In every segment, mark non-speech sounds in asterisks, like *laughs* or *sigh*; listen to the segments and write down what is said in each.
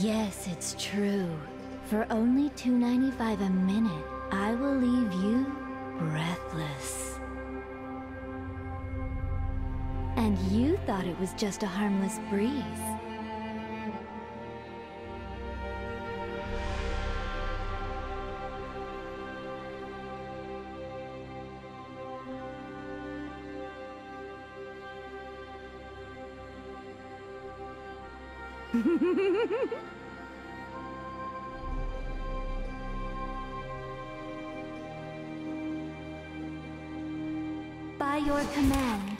Yes, it's true. For only $2.95 a minute, I will leave you breathless. And you thought it was just a harmless breeze. *laughs* By your command.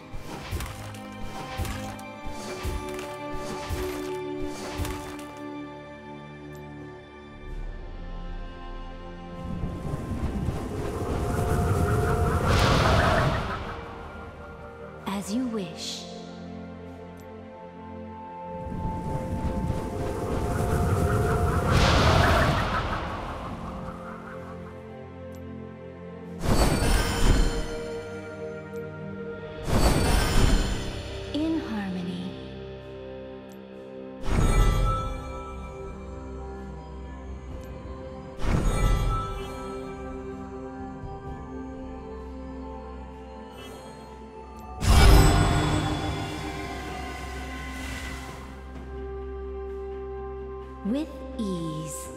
As you wish. With ease.